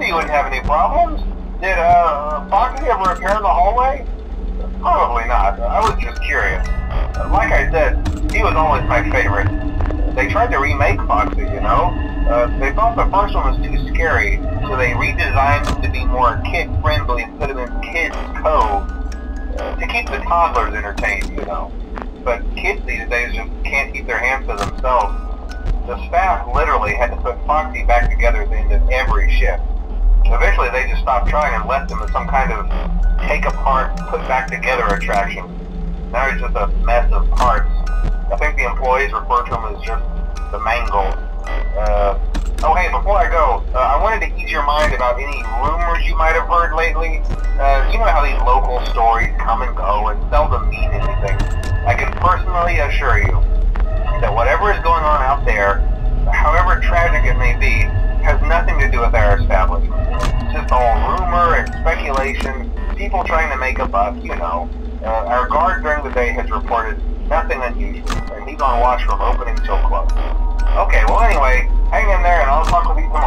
you wouldn't have any problems. Did, uh, Foxy ever repair the hallway? Probably not. I was just curious. Like I said, he was always my favorite. They tried to remake Foxy, you know? Uh, they thought the first one was too scary, so they redesigned it to be more kid-friendly and put him in Kids Cove to keep the toddlers entertained, you know. But kids these days just can't keep their hands to themselves. The staff literally had to put Foxy back together at the end of every shift. Eventually they just stopped trying and left him as some kind of take apart, put back together attraction. Now he's just a mess of parts. I think the employees refer to him as just the mangle. Uh, oh hey, before I go, uh, I wanted to ease your mind about any rumors you might have heard lately. Uh, you know how these local stories come and go and people trying to make a buck, you know. Uh, our guard during the day has reported nothing unusual, and he's on watch from opening till close. Okay, well anyway, hang in there and I'll talk with you tomorrow.